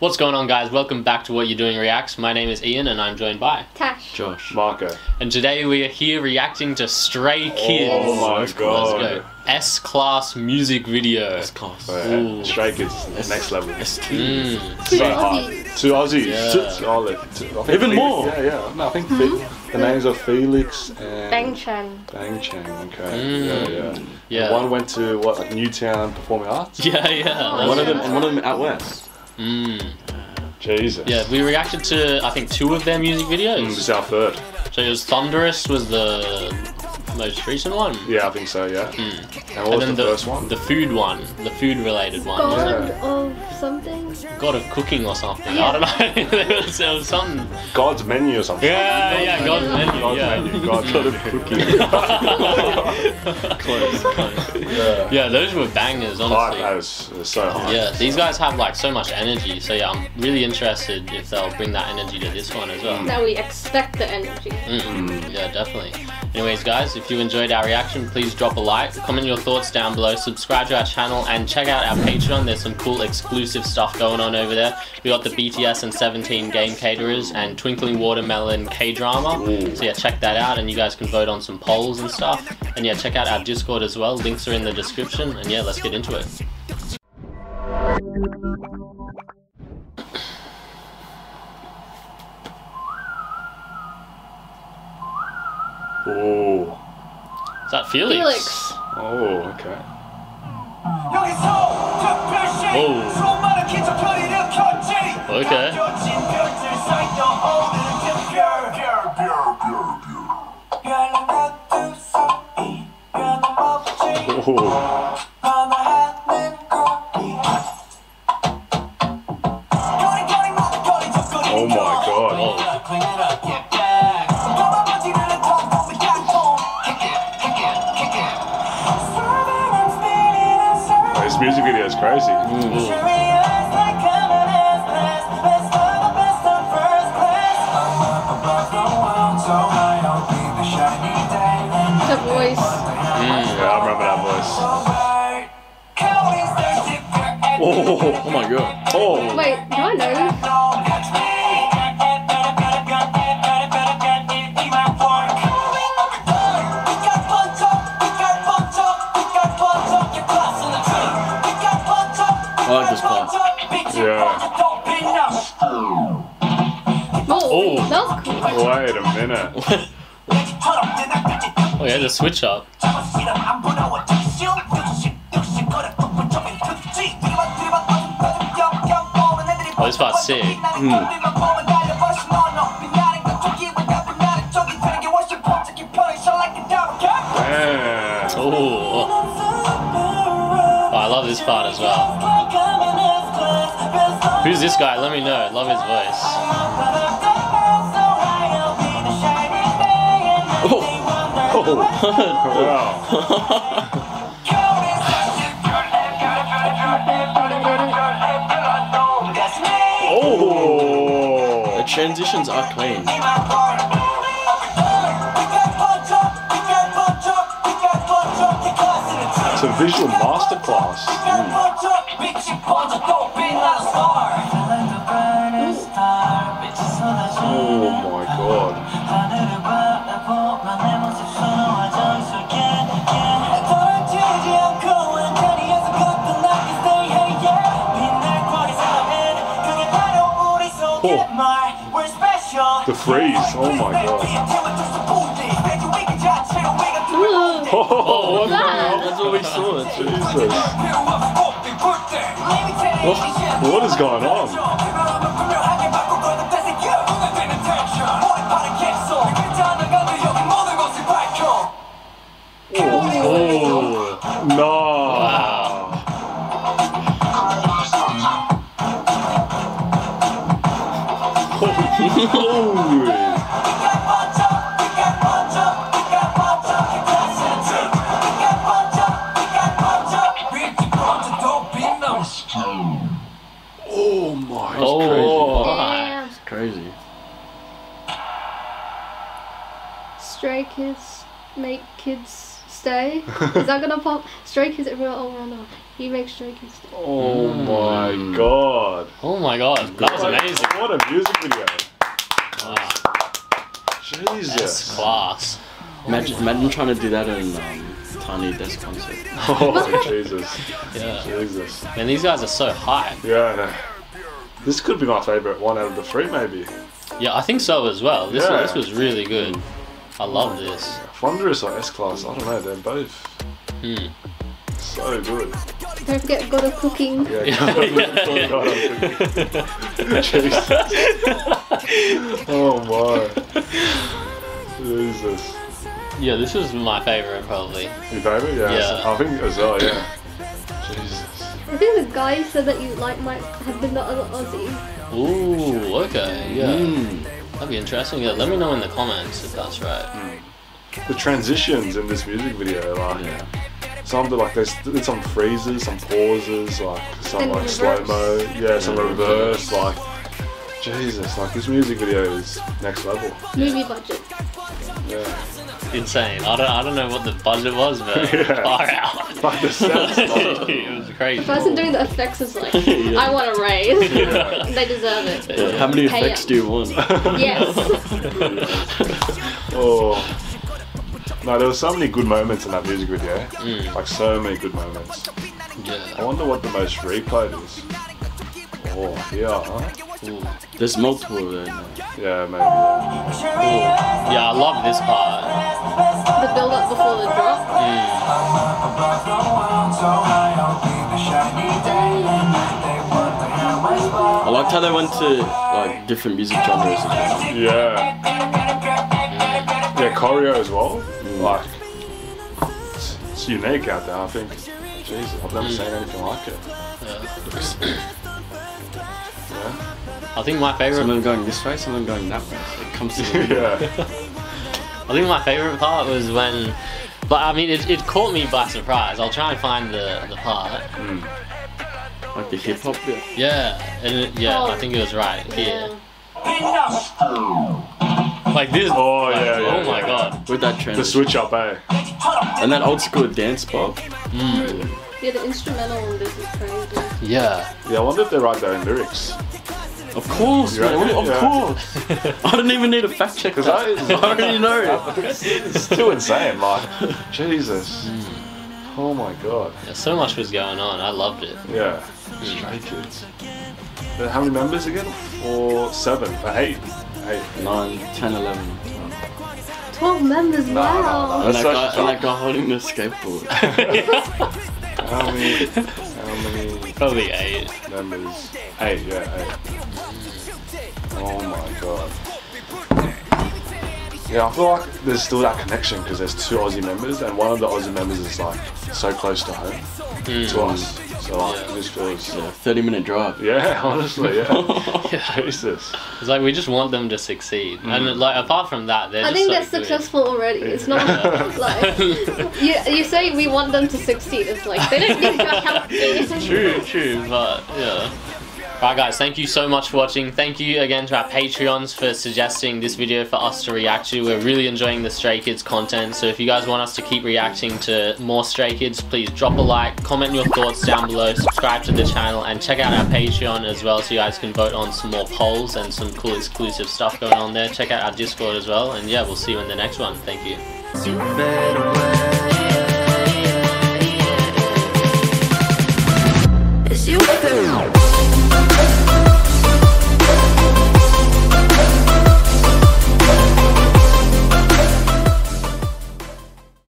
What's going on, guys? Welcome back to What You're Doing Reacts. My name is Ian, and I'm joined by. Tash. Josh. Marco. And today we are here reacting to Stray Kids. Oh my Let's god. go. S Class music video. That's class. Oh, yeah. Stray Kids, next level. Mm. Two So hard. Aussies. Two Aussies. Yeah. Two- solid. Two- I think Even Felix- more? Yeah, yeah. No, I think Fe- the names are Felix and Bang Chan. Bang Chang. Okay. Mm. Yeah, yeah. Yeah. One went to what, like Newtown Performing Arts. Yeah, yeah. One of them, and one of them out west. Mm. Jesus. Yeah, we reacted to I think two of their music Mm, videos. this is our third. So it was Thunderous was the most recent one. Yeah, I think so. Yeah. Mm. And what And was then the, the, first one? the food one, the food related one. God of something. God of cooking or something. Yeah. I don't know. there, was, there was something. God's menu or something. Yeah, yeah, God's menu. God's yeah. menu. God, God of cooking. Close, close. yeah. Yeah, those were bangers, Hard, honestly. that was, was so hard. Yeah, these guys have like so much energy. So yeah, I'm really interested if they'll bring that energy to this one as well. Now we expect the energy. Mm, yeah, definitely. Anyways, guys, if you enjoyed our reaction, please drop a like, comment your thoughts down below, subscribe to our channel, and check out our Patreon. There's some cool exclusive stuff going on over there. We got the BTS and 17 game caterers and Twinkling Watermelon K drama. So yeah, check that out, and you guys can vote on some polls and stuff. And yeah, check out our Discord as well. Links are in the description. And yeah, let's get into it. Oh. Is that Felix? Felix. Oh, okay. Oh. Okay. Oh. Crazy. The voice. Mm. Yeah, I remember that voice. Oh, oh my god. A minute. Oh yeah, the switch up. Oh, this part's sick. Hmm. Oh, love this part as well. Who's this guy? Let me know. Love his voice. Oh. Wow. The Oh. transitions are clean. It's a visual masterclass. Hmm. Oh my god. Oh. The phrase, Oh my god. Oh, what the hell? That's what we saw. Jesus. What, what is going on? Holy. Oh my. Oh. Damn. crazy. Crazy. Stray Kids make kids stay? Is that gonna pop? Stray Kids, real oh no, no. He makes Stray Kids stay. Oh Mm. my god. Oh my god, that was amazing. What a music video. Wow, Jesus. that's class. Imagine, imagine trying to do that in um, Tiny Desk concert. Oh, Jesus. Yeah. Jesus. Man, these guys are so high. Yeah. I know. This could be my favourite one out of the three, maybe. Yeah, I think so as well. This, Yeah. this was really good. I love this. Thunderous or S Class, I don't know, they're both Hmm. so good. Don't forget God of Cooking. Yeah, Yeah. God, I'm- Jesus. Oh my. Jesus. Yeah, this is my favorite probably. Your favourite? Yeah. Yeah. I think as well, yeah. Jesus. I think the guy said that you like might have been the other Aussie. Ooh, okay, yeah. Mm. That'd be interesting. Yeah, let me know in the comments if that's right. The transitions in this music video, like Yeah. some of the like there's, there's some freezes, some pauses, like some And like slow mo, yeah, some reverse, like Jesus, like this music video is next level. Movie budget. Yeah. Insane. I don't, I don't know what the budget was, but Yeah. far out. Like the sounds, it was crazy. The person doing the effects is like, Yeah. I want a raise. Yeah. they deserve it. Yeah, How many Pay effects up. do you want? Yes. oh. No, there were so many good moments in that music video. Mm. Like so many good moments. I wonder what the most replayed is. Oh, yeah, huh? Ooh. There's multiple there. now. Yeah, maybe. Yeah. Ooh. Yeah, I love this part. the build up before the drop. Mm. I liked how they went to like different music genres. Yeah. Yeah, choreo as well. Like, it's, it's unique out there, I think. Jesus, I've never seen anything like it. Yeah. Yeah. I think my Some favorite of them going this way, some of them going that way. So it comes to yeah. I think my favorite part was when, but I mean, it, it caught me by surprise. I'll try and find the, the part. like the hip hop bit. Yeah, and it, yeah, I Oh. think it was right here. Yeah. Like this. Oh, like, yeah, yeah, Oh my yeah. god. With that trend. The trend. switch up, eh? And that old school dance pop. Mm. Yeah, the instrumental on this is crazy. Yeah. Yeah, I wonder if they write their own lyrics. Of course, You man. reckon? Of Yeah. course. I don't even need a fact check. Because that. that is. I already know. It's, it's too insane, like, Jesus. Oh my god. yeah. So much was going on. I loved it. Yeah. Stray Kids. How many members again? Four, seven, eight. Eight. 9, 10, 11. 12 members, no, wow. no. And That's that, guy, such- and that guy holding the skateboard. How many? How many Probably eight. members? Eight. Yeah, eight. Oh my god. Yeah, I feel like there's still that connection because there's two Aussie members, and one of the Aussie members is like so close to home Mm. to us. So Yeah. it just feels. Yeah, 30 minute drive. Yeah, honestly, yeah. Jesus. It's like we just want them to succeed, and mm. like apart from that, they're I just think so that's good. successful already. It's not like you, you say we want them to succeed. It's like they don't need your help. True, true, but yeah. Right guys, thank you so much for watching. Thank you again to our Patreons for suggesting this video for us to react to. We're really enjoying the Stray Kids content, so if you guys want us to keep reacting to more Stray Kids, please drop a like, comment your thoughts down below, subscribe to the channel, and check out our Patreon as well so you guys can vote on some more polls and some cool exclusive stuff going on there. Check out our Discord as well, and yeah, we'll see you in the next one. Thank you.